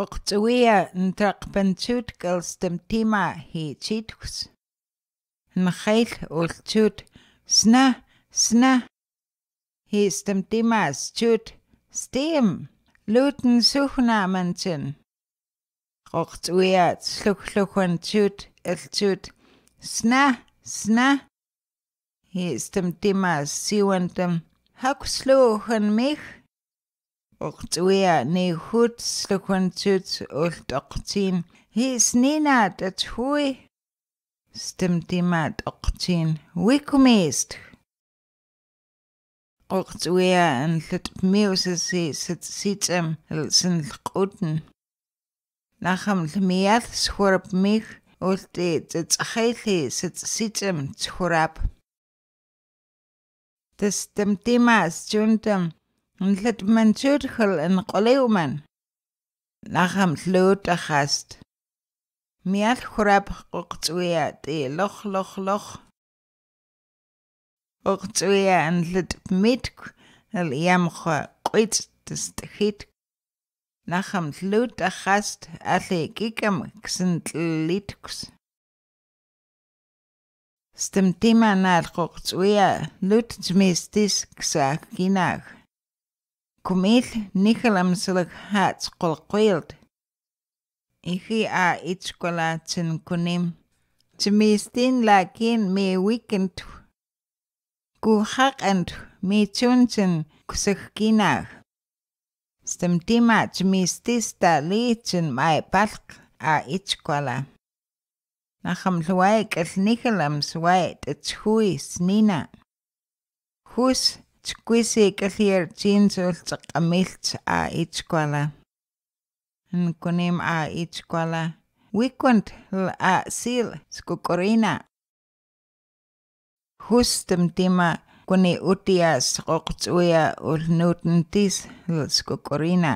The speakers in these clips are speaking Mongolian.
Uqtsuia ntraqpansuut kalstam tima hi chitkus. Nmaxail ultsuut sna sna hi stam tima schuut stim luten suchnamentsin. Uqtsuia tsluklukansuut iltsuut sna sna hi stam tima siwantam haksluhan mich Ortuia ne hut slukun tut ult oktin. His nina dat hui. Stemtimat oktin. Wikumist. Ortuia and lut miusasi sit sitem ilsen lkuten. Nacham lmiath schorp mich. Ulti tit chaithi sit sitem schorap. Testemtimas Juntem. Let man zyrchel yn goleuman. Nach am llwyd a chast. Mi all chwrab gwgtwia di loch loch loch. Gwgtwia yn llyd midg yl iamchwa gwyd dyst chyd. Nach am llwyd a chast allu gigam gsynt lidgs. Stem tima na'r gwgtwia lwyd zmistis gsa ginach. kumil nijalam sirek hats qolqilt iji a ichkola chinkunim chimistin lakin mi wikent ku haqant mi chunchin kusajkinaj stemtima chimistista lichin maipalq a ichkola najam lhuay k'el nijalam suway t'echjuy snina jus tikkuisi kalliar tiinsuulteq qamilt a itskuala nkunim a itskuala wikunt l a sil skukorina hustum tima kuni utias qoqtsuya ulnuutentis l skukorina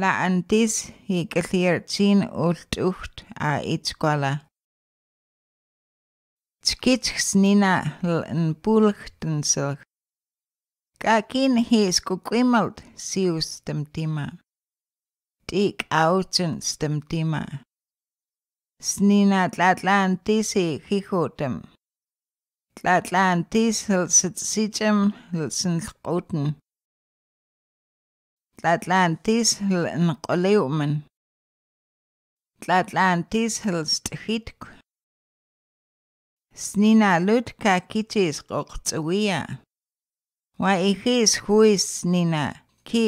la antis hi kalliar tiin ultuht a itskuala Skitschnina l n pulchten silch Kakin hisku kimalt sius temtima. Tik auchen stemtima. Snina tlatlantis Tlatlan tis hilsitsichem hilsinlquten. Tlatlan tis hilsit hitk. Snina lutka kichis qoqtsawiya. wa ijis juis nina ki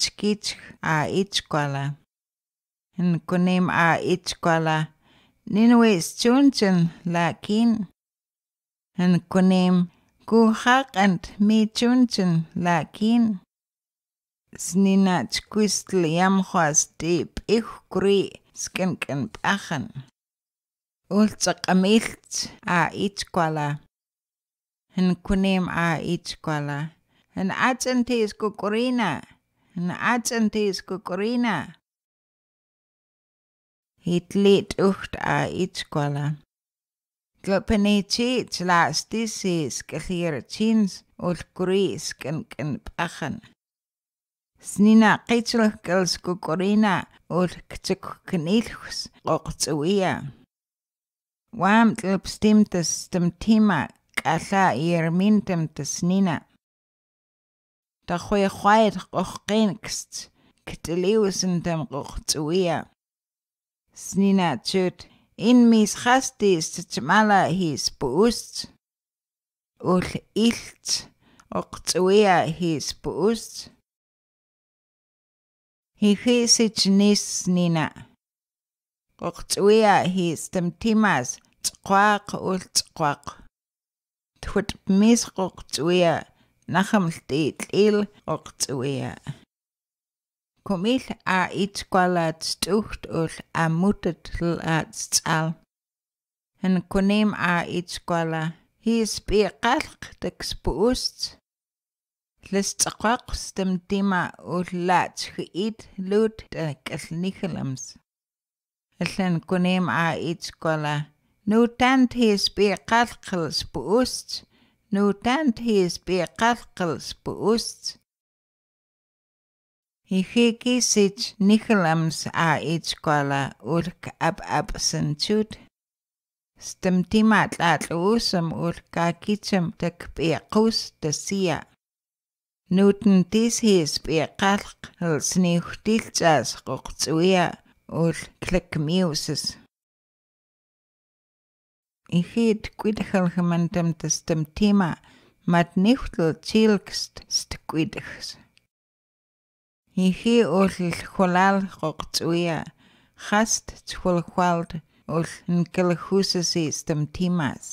chkichj a ichkuala nkunim a ichkuala ninwis chunchen lakin nkunim kujaq'ant mi chunchen lakin snina chkuistl yamjuasti p'ij kuri skinken pachen. ul tzaq'amilch a ichkuala nkunim a ichkuala En achanti is kukurina. En achanti is kukurina. Hit lit ucht a itchkola. Glopeni chits las disis gehir chins ul gris gen gen pachen. Snina kitchloch gels kukurina ul kchuk knilchus ochtsuia. Wam glop stimtes stemtima kala irmintemtes nina тахуя хуайт оққинкст кэтэлиусэн тэм оқцуя снина чөт ин мис хастис тчмала хис буст ул илт оқцуя хис буст хихисич нис снина оқцуя хис тэм тимас цқвақ ул цқвақ тхут мис оқцуя нахамлтит ил оqtsuia komil a itsqualats tuht ul amutet latsal en kunim a itsquala his biqalq takspuust лэсцэкъакъ стэмтима уллаач хиит лут кэлнихлэмс эллэн куним а ицкола нутант хис биқалқлс буст нуутаанд хийс би галгалс бүс ихэгисэж нихламс а ичкола урк аб абсенчуд стэмтимат лат уусам урка кичэм так би қус тасия нуутэн тис хийс би галгалс нихтилчаас гоцуя ул клэкмиусс ихид гүйдэх хэмэнтэм тэстэм тима мат нэгтлө чилгст стгэйдэхс ихи ул хулаал гоц уя хаст цхул хуалд ул нкэл хүсэси стэм тимас